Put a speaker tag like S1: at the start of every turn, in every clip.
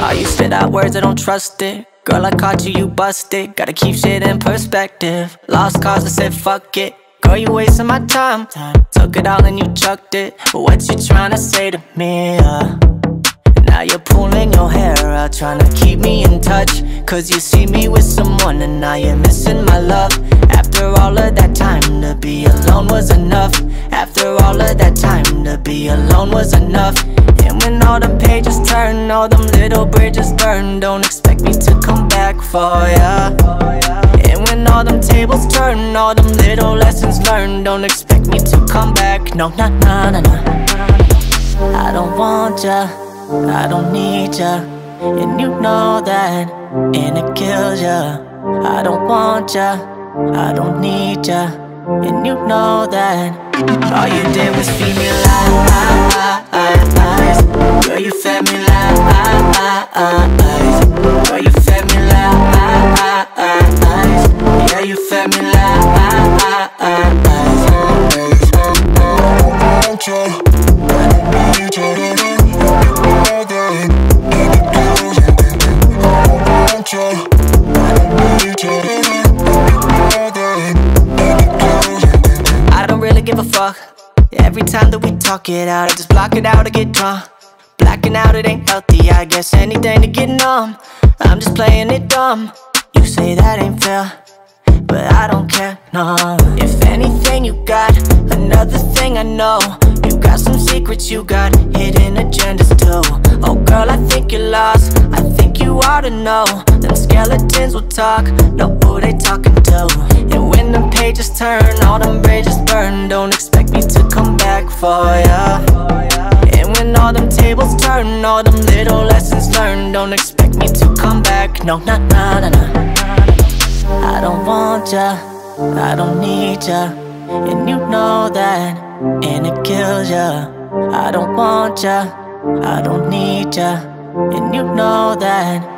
S1: I you spit out words, I don't trust it. Girl, I caught you, you busted. Gotta keep shit in perspective. Lost cause, I said fuck it. Girl, you wasting my time. Took it all and you chucked it. What you trying to say to me? Uh? Now you're pulling your hair out, trying to keep me in touch. Cause you see me with someone and now you're missing my love. After all of that time, to be alone was enough. After all of that time, to be alone was enough. And when all them pages turn, all them little bridges burn, don't expect me to come back for ya. And when all them tables turn, all them little lessons learned, don't expect me to come back. No, nah, nah, nah, nah. I don't want ya, I don't need ya, and you know that, and it kills ya. I don't want ya, I don't need ya, and you know that. All you did was feed me lies. Girl, you fed me lies. Girl, you fed me lies. Yeah, you fed me I don't really give a fuck. Every time that we talk it out, I just block it out or get drunk. Blacking out, it ain't healthy. I guess anything to get numb. I'm just playing it dumb. You say that ain't fair, but I don't care, no. If anything, you got another thing I know. You got some secrets, you got hidden agendas too. Oh, girl, I think you're lost. I think you ought to know. Skeletons will talk, know who they talking to. And when the pages turn, all them bridges burn. Don't expect me to come back for ya. And when all them tables turn, all them little lessons learned. Don't expect me to come back. No, nah, nah, nah, nah. I don't want ya, I don't need ya, and you know that, and it kills ya. I don't want ya, I don't need ya, and you know that.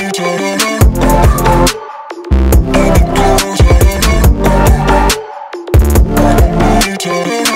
S2: Thank you.